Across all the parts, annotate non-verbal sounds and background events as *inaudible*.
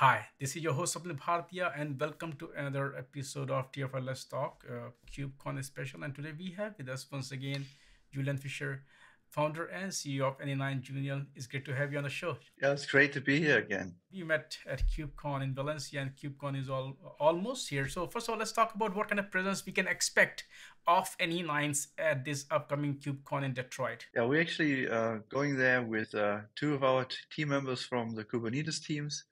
Hi, this is your host Swapnil Bhartia, and welcome to another episode of Let's Talk, uh, KubeCon special. And today we have with us once again Julian Fischer, founder and CEO of anynines. Julian, it's great to have you on the show. Yeah, it's great to be here again. We met at KubeCon in Valencia, and KubeCon is all almost here. So first of all, let's talk about what kind of presence we can expect of anynines at this upcoming KubeCon in Detroit. Yeah, we're actually uh, going there with uh, two of our t- team members from the Kubernetes teams.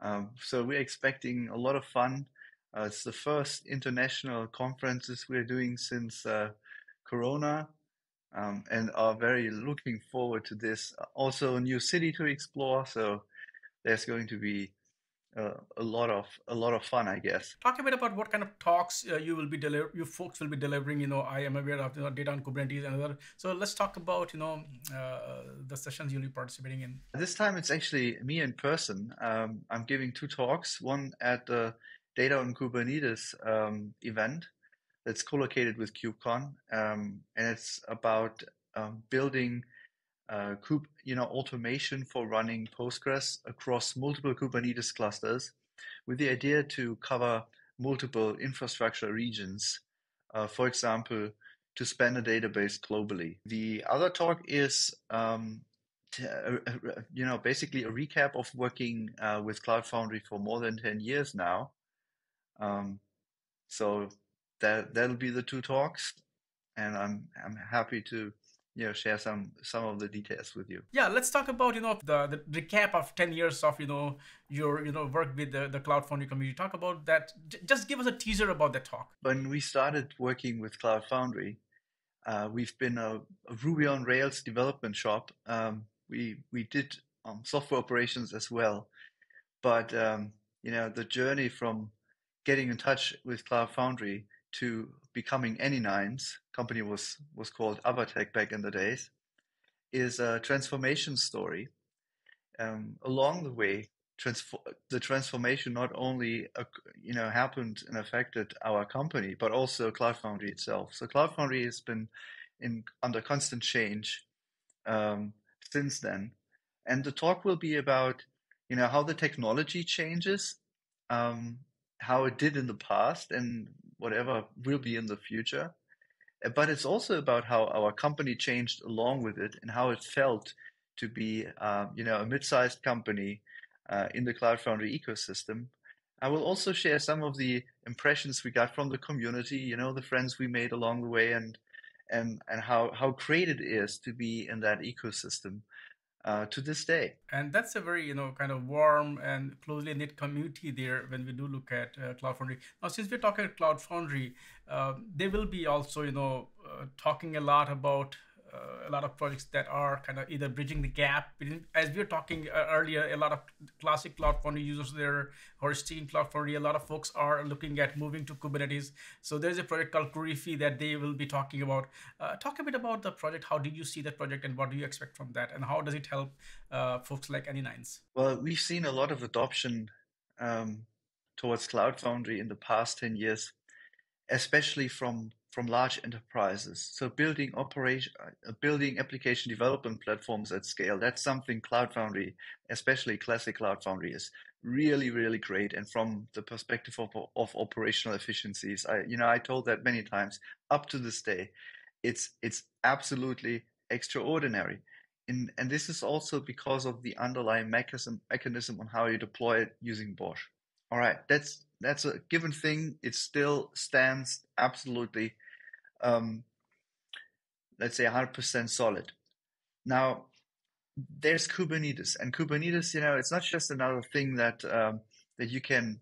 Um, so we're expecting a lot of fun. Uh, it's the first international conferences we're doing since uh, Corona, um, and are very looking forward to this. Also, a new city to explore. So there's going to be uh, a lot of a lot of fun, I guess. Talk a bit about what kind of talks uh, you will be deliver, you folks will be delivering. You know, I am aware of you know, data on Kubernetes and other. So let's talk about you know uh, the sessions you'll be participating in. This time it's actually me in person. Um, I'm giving two talks. One at the Data on Kubernetes um, event that's co-located with KubeCon, um, and it's about um, building uh, you know, automation for running Postgres across multiple Kubernetes clusters, with the idea to cover multiple infrastructure regions. Uh, for example, to span a database globally. The other talk is, um, to, uh, uh, you know, basically a recap of working uh, with Cloud Foundry for more than ten years now. Um, so that that'll be the two talks, and I'm I'm happy to you know share some some of the details with you. Yeah let's talk about you know the, the recap of 10 years of you know your you know work with the, the cloud foundry community. Talk about that. Just give us a teaser about that talk. When we started working with cloud foundry uh, we've been a, a, ruby on rails development shop. Um, we we did um, software operations as well. But um, you know the journey from getting in touch with cloud foundry to becoming anynines, company was was called Avarteq back in the days, is a transformation story. Um, along the way, transfor- the transformation not only uh, you know happened and affected our company, but also Cloud Foundry itself. So Cloud Foundry has been in under constant change um, since then, and the talk will be about you know how the technology changes, um, how it did in the past, and whatever will be in the future. Uh, but it's also about how our company changed along with it and how it felt to be, uh, you know, a mid-sized company uh, in the Cloud Foundry ecosystem. I will also share some of the impressions we got from the community, you know, the friends we made along the way, and and and how how great it is to be in that ecosystem uh, to this day. And that's a very you know kind of warm and closely knit community there when we do look at uh, Cloud Foundry. Now, since we're talking Cloud Foundry, uh, they will be also you know uh, talking a lot about a lot of projects that are kind of either bridging the gap. As we were talking uh, earlier, a lot of classic Cloud Foundry users there or Steam Cloud Foundry. A lot of folks are looking at moving to Kubernetes. So there's a project called Korifi that they will be talking about. Uh, talk a bit about the project. How did you see that project, and what do you expect from that, and how does it help uh, folks like Any9s? Well, we've seen a lot of adoption um, towards Cloud Foundry in the past ten years, especially from from large enterprises. So building operation, uh, building application development platforms at scale. That's something Cloud Foundry, especially classic Cloud Foundry, is really, really great. And from the perspective of, of operational efficiencies, I, you know, I told that many times. Up to this day, it's it's absolutely extraordinary. In, and this is also because of the underlying mechanism mechanism on how you deploy it using BOSH. All right, that's that's a given thing. It still stands absolutely um, let's say 100% solid. Now, there's Kubernetes, and Kubernetes, you know, it's not just another thing that um, that you can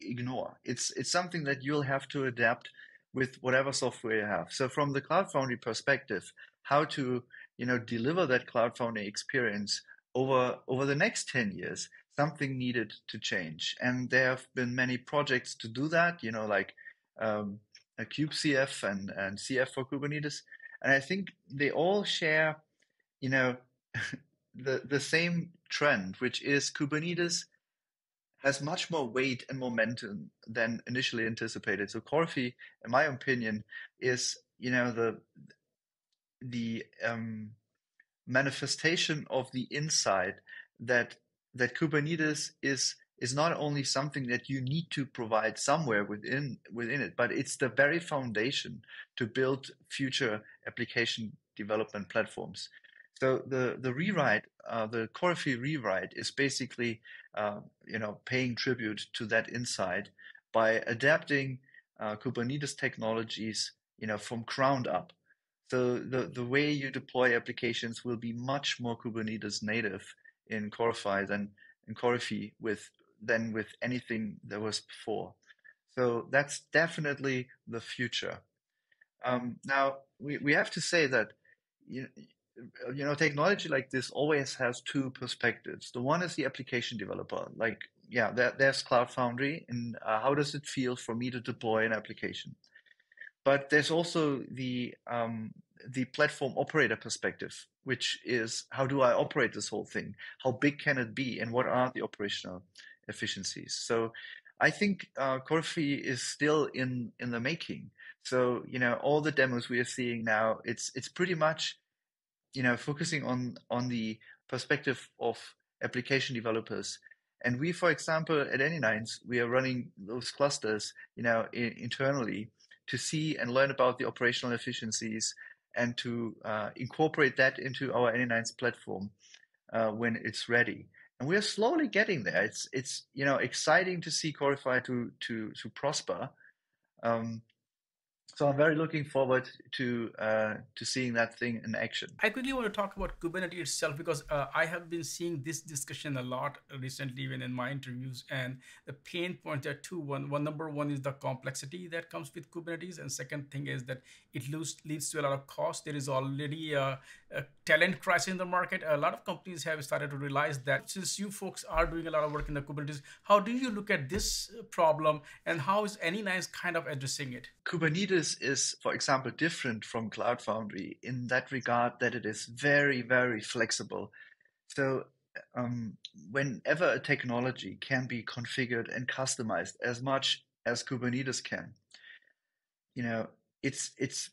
ignore. It's it's something that you'll have to adapt with whatever software you have. So, from the Cloud Foundry perspective, how to you know deliver that Cloud Foundry experience over over the next 10 years something needed to change and there have been many projects to do that you know like um, uh, kubecf and, and CF for Kubernetes. And I think they all share, you know, *laughs* the, the same trend, which is Kubernetes has much more weight and momentum than initially anticipated. So Korifi in my opinion, is, you know, the, the um, manifestation of the insight that that Kubernetes is is not only something that you need to provide somewhere within within it, but it's the very foundation to build future application development platforms. So the the rewrite, uh, the Korifi rewrite, is basically uh, you know paying tribute to that insight by adapting uh, Kubernetes technologies you know from ground up. So the the way you deploy applications will be much more Kubernetes native in Korifi than in Korifi with than with anything that was before. So that's definitely the future. Um, now we, we have to say that you, you know technology like this always has two perspectives. The one is the application developer, like yeah, there, there's Cloud Foundry, and uh, how does it feel for me to deploy an application? But there's also the um, the platform operator perspective, which is how do I operate this whole thing? How big can it be, and what are the operational efficiencies. So I think uh, Korifi is still in in the making. So you know all the demos we are seeing now, it's it's pretty much you know focusing on on the perspective of application developers. And we, for example, at anynines, we are running those clusters, you know, in, internally to see and learn about the operational efficiencies and to uh, incorporate that into our anynines platform uh, when it's ready and we're slowly getting there. It's it's you know exciting to see Korifi to to to prosper. Um, so I'm very looking forward to uh, to seeing that thing in action. I quickly want to talk about Kubernetes itself because uh, I have been seeing this discussion a lot recently, even in my interviews. And the pain points are two. One, one number one is the complexity that comes with Kubernetes, and second thing is that it leads leads to a lot of cost. There is already a, a talent crisis in the market. A lot of companies have started to realize that. Since you folks are doing a lot of work in the Kubernetes, how do you look at this problem, and how is anynines kind of addressing it? Kubernetes is, for example, different from Cloud Foundry in that regard that it is very, very flexible. So um, whenever a technology can be configured and customized as much as Kubernetes can, you know, it's it's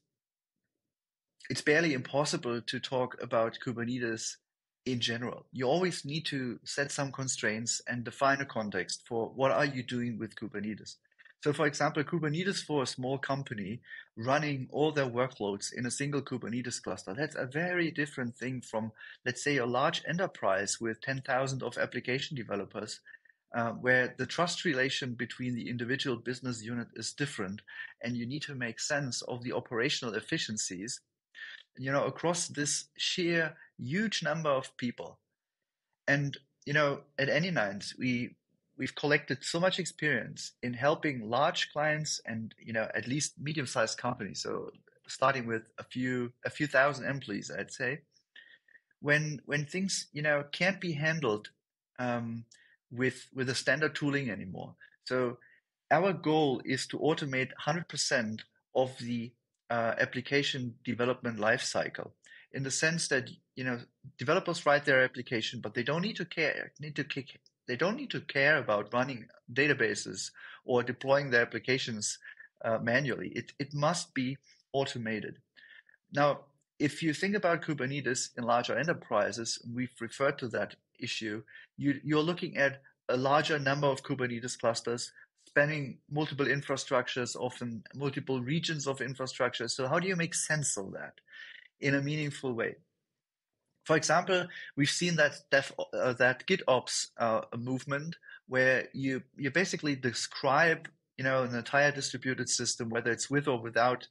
it's barely impossible to talk about Kubernetes in general. You always need to set some constraints and define a context for what are you doing with Kubernetes. So for example, Kubernetes for a small company running all their workloads in a single Kubernetes cluster, that's a very different thing from, let's say, a large enterprise with 10,000 of application developers, uh, where the trust relation between the individual business unit is different, and you need to make sense of the operational efficiencies, you know, across this sheer huge number of people. And, you know, at anynines, we we've collected so much experience in helping large clients and you know at least medium-sized companies. So starting with a few a few thousand employees i'd say. When when things you know can't be handled um, with with a standard tooling anymore. So our goal is to automate 100% of the uh, application development lifecycle in the sense that you know developers write their application but they don't need to care need to kick they don't need to care about running databases or deploying their applications uh, manually. It, it must be automated. Now, if you think about Kubernetes in larger enterprises, we've referred to that issue, you, you're looking at a larger number of Kubernetes clusters spanning multiple infrastructures, often multiple regions of infrastructure. So how do you make sense of that in a meaningful way? For example, we've seen that uh, that GitOps uh, movement where you you basically describe you know an entire distributed system, whether it's with or without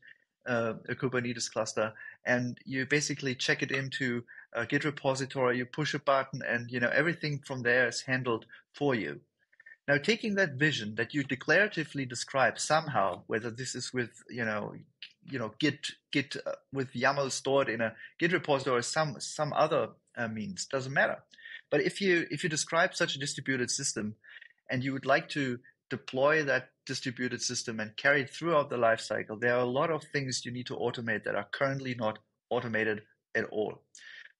uh, a Kubernetes cluster, and you basically check it into a Git repository. You push a button, and you know everything from there is handled for you. Now, taking that vision that you declaratively describe somehow, whether this is with you know you know git git uh, with YAML stored in a Git repository or some some other uh, means doesn't matter. But if you if you describe such a distributed system, and you would like to deploy that distributed system and carry it throughout the lifecycle, there are a lot of things you need to automate that are currently not automated at all.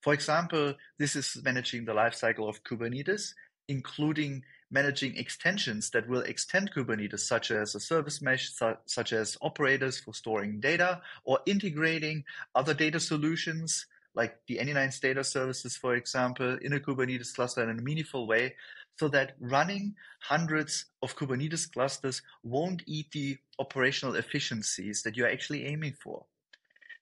For example, this is managing the lifecycle of Kubernetes, including managing extensions that will extend Kubernetes, such as a service mesh, su- such as operators for storing data, or integrating other data solutions like the anynines data services, for example, in a Kubernetes cluster in a meaningful way, so that running hundreds of Kubernetes clusters won't eat the operational efficiencies that you're actually aiming for.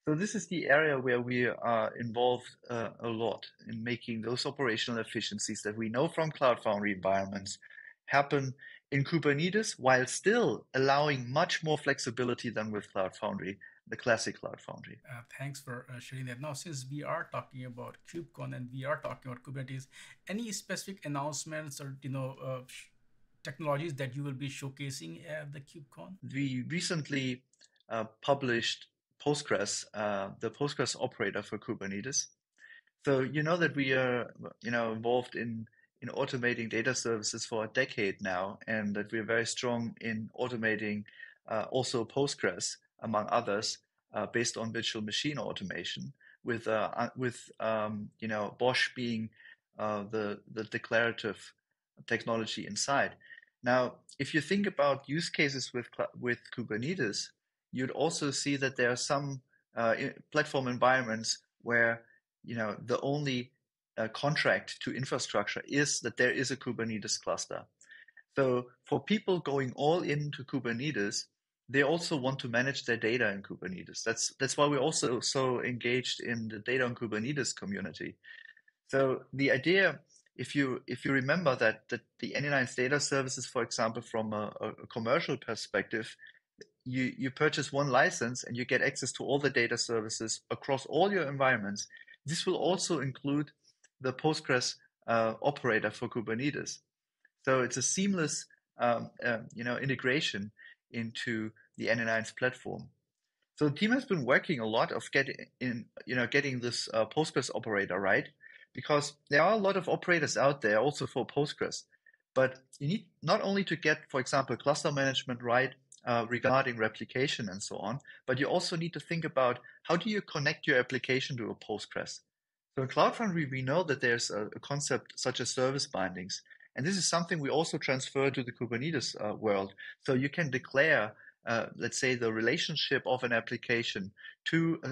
So this is the area where we are involved uh, a lot in making those operational efficiencies that we know from Cloud Foundry environments happen in Kubernetes while still allowing much more flexibility than with Cloud Foundry, the classic Cloud Foundry. Uh, thanks for uh, sharing that. Now, since we are talking about KubeCon and we are talking about Kubernetes, any specific announcements or you know uh, technologies that you will be showcasing at the KubeCon? We recently uh, published Postgres, uh, the Postgres operator for Kubernetes. So you know that we are, you know, involved in in automating data services for a decade now, and that we're very strong in automating uh, also Postgres, among others, uh, based on virtual machine automation. With uh, with um, you know BOSH being uh, the the declarative technology inside. Now, if you think about use cases with with Kubernetes, you'd also see that there are some uh, platform environments where you know the only uh, contract to infrastructure is that there is a Kubernetes cluster. So for people going all into Kubernetes, they also want to manage their data in Kubernetes. That's that's why we're also so engaged in the data on Kubernetes community. So the idea, if you if you remember that that the anynines data services, for example, from a, a commercial perspective, you, you purchase one license and you get access to all the data services across all your environments. This will also include the Postgres uh, operator for Kubernetes. So it's a seamless um, uh, you know, integration into the anynines platform. So the team has been working a lot of getting in, you know, getting this uh, Postgres operator right, because there are a lot of operators out there also for Postgres. But you need not only to get, for example, cluster management right, uh, regarding replication and so on. But you also need to think about how do you connect your application to a Postgres. So in Cloud Foundry, we know that there's a, a concept such as service bindings. And this is something we also transfer to the Kubernetes uh, world. So you can declare, uh, let's say, the relationship of an application to a,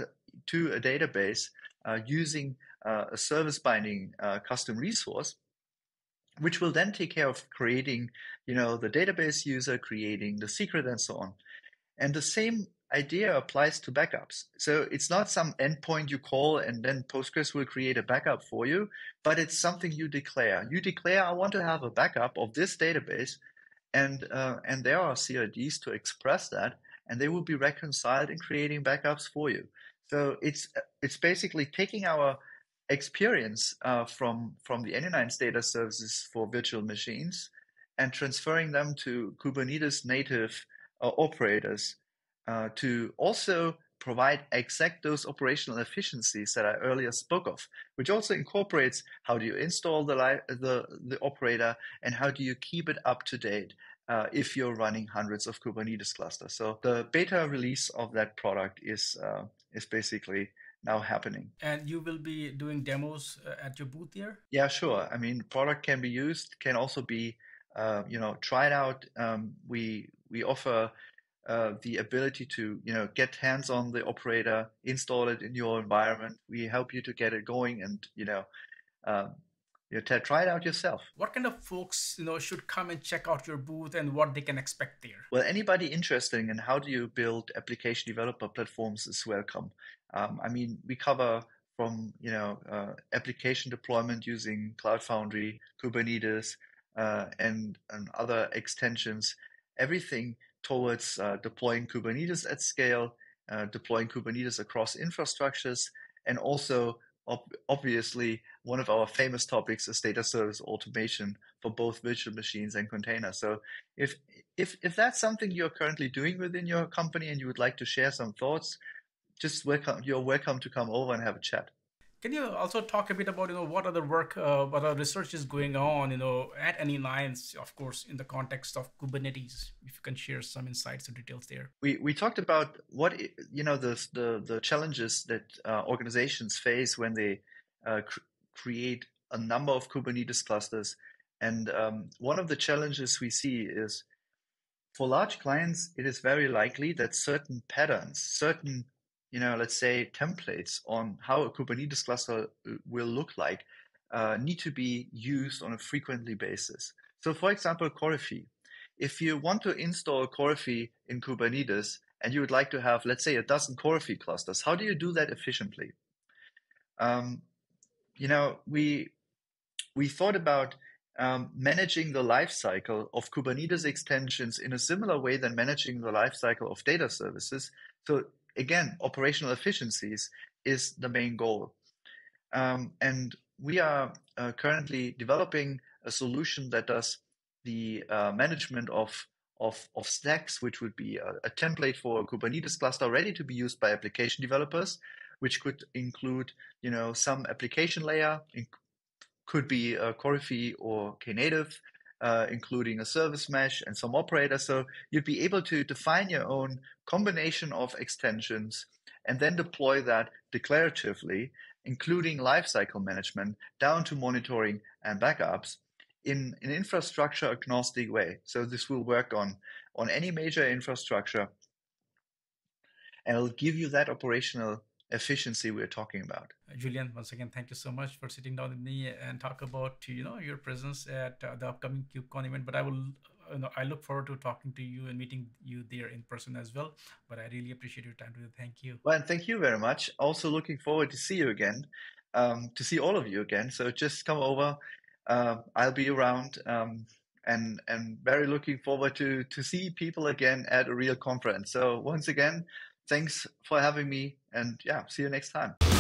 to a database uh, using uh, a service binding uh, custom resource which will then take care of creating, you know, the database user, creating the secret and so on. And the same idea applies to backups. So it's not some endpoint you call and then Postgres will create a backup for you, but it's something you declare. You declare, I want to have a backup of this database, and uh, and there are CRDs to express that, and they will be reconciled in creating backups for you. So it's it's basically taking our experience uh, from from the anynines data services for virtual machines and transferring them to Kubernetes native uh, operators uh, to also provide exact those operational efficiencies that I earlier spoke of, which also incorporates how do you install the the, the operator and how do you keep it up to date uh, if you're running hundreds of Kubernetes clusters. So the beta release of that product is uh, is basically now happening. And you will be doing demos uh, at your booth here? Yeah, sure. I mean, product can be used, can also be, uh, you know, tried out. Um, we we offer uh, the ability to, you know, get hands on the operator, install it in your environment. We help you to get it going, and you know, um, you try it out yourself. What kind of folks, you know, should come and check out your booth and what they can expect there? Well, anybody interested in how do you build application developer platforms is welcome. Um, I mean, we cover from you know uh, application deployment using Cloud Foundry, Kubernetes, uh, and and other extensions, everything towards uh, deploying Kubernetes at scale, uh, deploying Kubernetes across infrastructures, and also ob- obviously one of our famous topics is data service automation for both virtual machines and containers. So if if if that's something you're currently doing within your company and you would like to share some thoughts, just welcome. You're welcome to come over and have a chat. Can you also talk a bit about you know what other work, uh, what other research is going on, you know, at anynines, of course, in the context of Kubernetes? If you can share some insights or details there. We we talked about what you know the the the challenges that uh, organizations face when they uh, cr- create a number of Kubernetes clusters, and um, one of the challenges we see is for large clients, it is very likely that certain patterns, certain you know, let's say templates on how a Kubernetes cluster uh, will look like uh, need to be used on a frequently basis. So for example, Korifi. If you want to install Korifi in Kubernetes and you would like to have, let's say, a dozen Korifi clusters, how do you do that efficiently? Um, you know, we we thought about um, managing the lifecycle of Kubernetes extensions in a similar way than managing the lifecycle of data services. So again, operational efficiencies is the main goal. Um, and we are uh, currently developing a solution that does the uh, management of, of, of stacks, which would be a, a, template for a Kubernetes cluster ready to be used by application developers, which could include, you know, some application layer, could be Korifi or Knative, uh, including a service mesh and some operators. So you'd be able to define your own combination of extensions and then deploy that declaratively, including lifecycle management down to monitoring and backups in an infrastructure agnostic way. So this will work on, on any major infrastructure and it'll give you that operational efficiency we're talking about. Uh, Julian, once again, thank you so much for sitting down with me and talk about you know your presence at uh, the upcoming KubeCon event. But I will, you know, I look forward to talking to you and meeting you there in person as well. But I really appreciate your time today. Thank you. Well, and thank you very much. Also, looking forward to see you again, um, to see all of you again. So just come over. Uh, I'll be around. Um, and and very looking forward to to see people again at a real conference. So once again, thanks for having me. And yeah, see you next time.